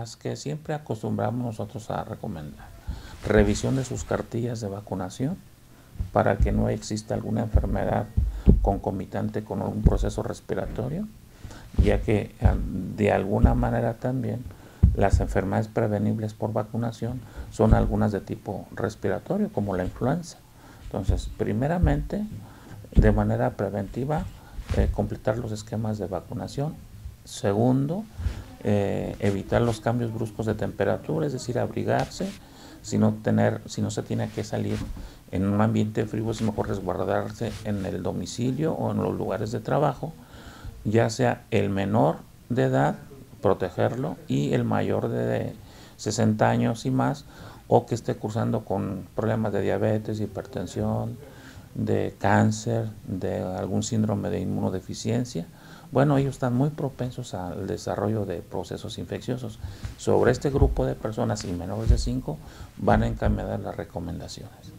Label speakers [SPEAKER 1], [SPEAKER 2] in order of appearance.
[SPEAKER 1] Las que siempre acostumbramos nosotros a recomendar. Revisión de sus cartillas de vacunación para que no exista alguna enfermedad concomitante con un proceso respiratorio, ya que de alguna manera también las enfermedades prevenibles por vacunación son algunas de tipo respiratorio, como la influenza. Entonces, primeramente, de manera preventiva, eh, completar los esquemas de vacunación. Segundo, eh, evitar los cambios bruscos de temperatura, es decir, abrigarse, si no, tener, si no se tiene que salir en un ambiente frío, es mejor resguardarse en el domicilio o en los lugares de trabajo, ya sea el menor de edad, protegerlo, y el mayor de 60 años y más, o que esté cursando con problemas de diabetes, hipertensión, de cáncer, de algún síndrome de inmunodeficiencia, bueno, ellos están muy propensos al desarrollo de procesos infecciosos. Sobre este grupo de personas y menores de 5 van a encaminar las recomendaciones.